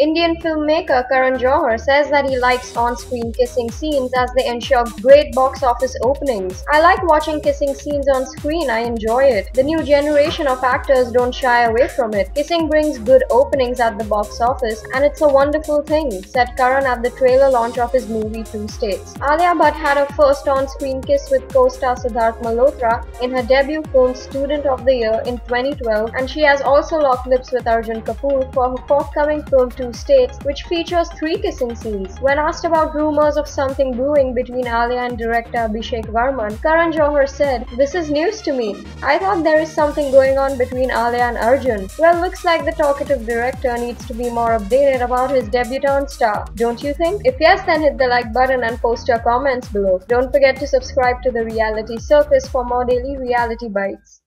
Indian filmmaker Karan Johar says that he likes on-screen kissing scenes as they ensure great box office openings. I like watching kissing scenes on screen, I enjoy it. The new generation of actors don't shy away from it. Kissing brings good openings at the box office and it's a wonderful thing, said Karan at the trailer launch of his movie Two States. Alia Bhatt had her first on-screen kiss with co-star Sidharth Malhotra in her debut film Student of the Year in 2012 and she has also locked lips with Arjun Kapoor for her forthcoming film Two States, which features three kissing scenes. When asked about rumors of something brewing between Alia and director Abhishek Varman, Karan Johar said, This is news to me. I thought there is something going on between Alia and Arjun. Well, looks like the talkative director needs to be more updated about his debutante star, don't you think? If yes, then hit the like button and post your comments below. Don't forget to subscribe to the Reality Circus for more daily reality bites.